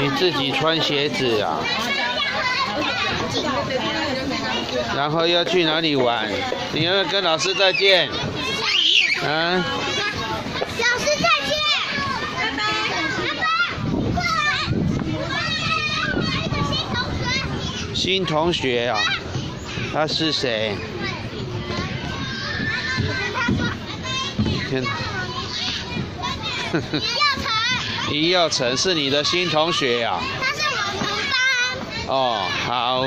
你自己穿鞋子啊？然后要去哪里玩？你要跟老师再见？啊？老师再见，拜拜，拜拜。新同学啊，他是谁？天，李 耀成，李耀成是你的新同学呀、他是我们班。哦，好，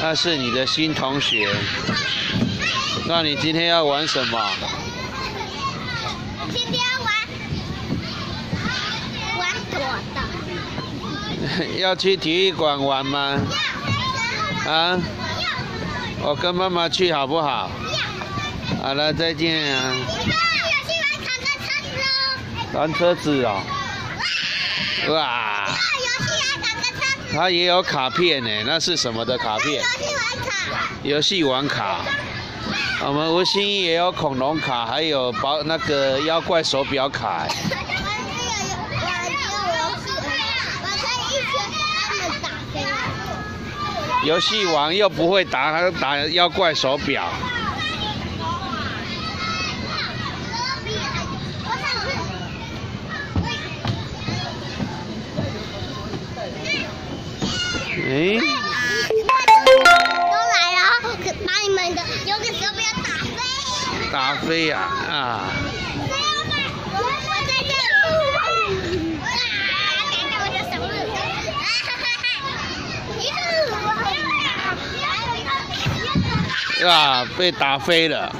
那是你的新同学。那你今天要玩什么？今天要玩玩躲的。要去体育馆玩吗？啊？我跟妈妈去好不好？好了，再见啊！你看，有去玩卡个车子哦。玩车子哦，哇，啊，游戏玩卡个车子。它也有卡片呢，那是什么的卡片游？戏玩卡。我们吴心怡也有恐龙卡，还有宝那个妖怪手表卡。游戏，王又不会打，还打妖怪手表。诶，都来了，然后把你们的有个手表打飞。打飞呀啊！我我在这里。啊！看到我的手了。啊哈哈哈！啊，被打飞了。